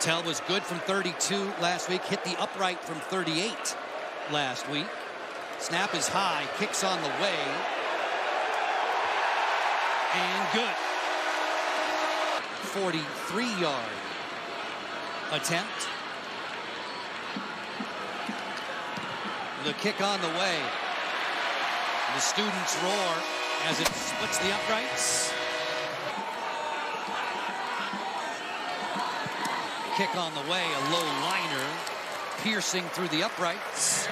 Tell was good from 32 last week, hit the upright from 38 last week. Snap is high, kicks on the way. And good. 43 yard attempt. The kick on the way. The students roar as it splits the uprights. Kick on the way, a low liner piercing through the uprights.